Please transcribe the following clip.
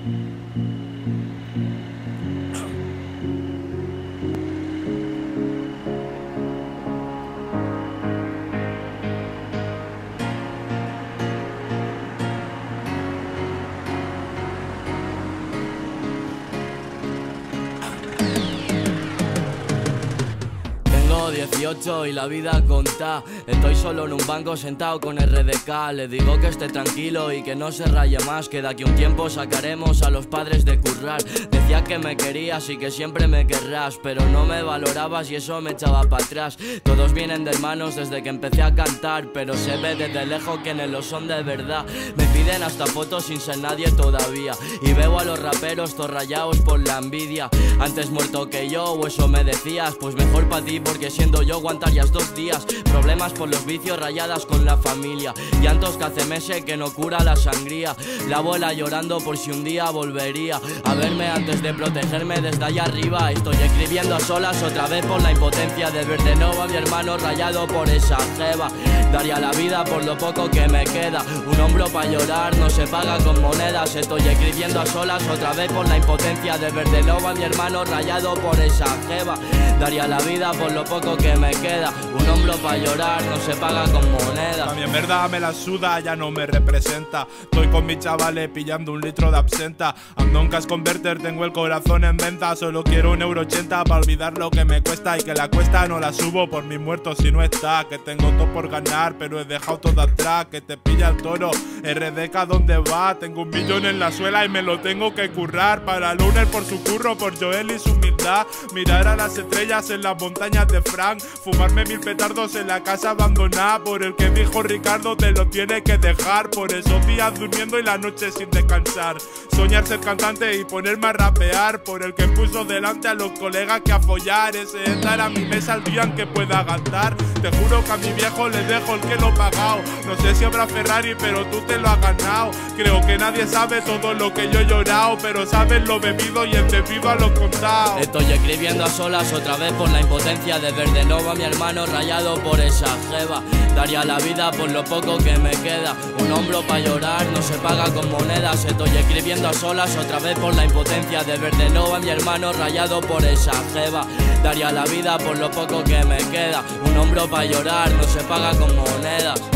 Mm-hmm. 18 y la vida conta. Estoy solo en un banco sentado con RDK. Le digo que esté tranquilo y que no se raye más. Que de aquí un tiempo sacaremos a los padres de currar. Decía que me querías y que siempre me querrás. Pero no me valorabas y eso me echaba para atrás. Todos vienen de hermanos desde que empecé a cantar. Pero se ve desde lejos que no lo son de verdad. Me piden hasta fotos sin ser nadie todavía. Y veo a los raperos todos rayados por la envidia. Antes muerto que yo, o eso me decías. Pues mejor para ti porque siendo yo aguantarías dos días. Problemas por los vicios rayadas con la familia. Llantos que hace meses que no cura la sangría. La abuela llorando por si un día volvería A verme antes de protegerme desde allá arriba. Estoy escribiendo a solas otra vez por la impotencia De ver de nuevo a mi hermano rayado por esa jeva. Daría la vida por lo poco que me queda. Un hombro para llorar no se paga con monedas. Estoy escribiendo a solas otra vez por la impotencia De ver de nuevo a mi hermano rayado por esa jeva. Daría la vida por lo poco que Un hombro para llorar no se paga con moneda. Verdad me la suda, ya no me representa. Estoy con mis chavales pillando un litro de absenta. Ando en Cash Converter, tengo el corazón en venta. Solo quiero un euro ochenta para olvidar lo que me cuesta. Y que la cuesta no la subo por mis muertos si no está. Que tengo todo por ganar, pero he dejado todo atrás. Que te pilla el toro. RDK, ¿dónde va? Tengo un millón en la suela y me lo tengo que currar. Para Luner por su curro, por Joel y su humildad. Mirar a las estrellas en las montañas de Frank. Fumarme mil petardos en la casa abandonada. Por el que dijo Ricardo, te lo tiene que dejar. Por esos días durmiendo y la noche sin descansar. Soñar ser cantante y ponerme a rapear. Por el que puso delante a los colegas que a follar. Ese es dar a mi mesa el día en que pueda gastar. Te juro que a mi viejo le dejo el que lo pagado. No sé si habrá Ferrari, pero tú te lo has ganado. Creo que nadie sabe todo lo que yo he llorado. Pero sabes lo bebido y bebido a lo contado. Estoy escribiendo a solas otra vez por la impotencia de ver de nuevo a mi hermano rayado por esa jeva. Daría la vida por lo poco que me queda. Un hombro para llorar no se paga con monedas. Estoy escribiendo a solas otra vez por la impotencia de ver de nuevo a mi hermano rayado por esa jeva. Daría la vida por lo poco que me queda. Un hombro no se paga con monedas.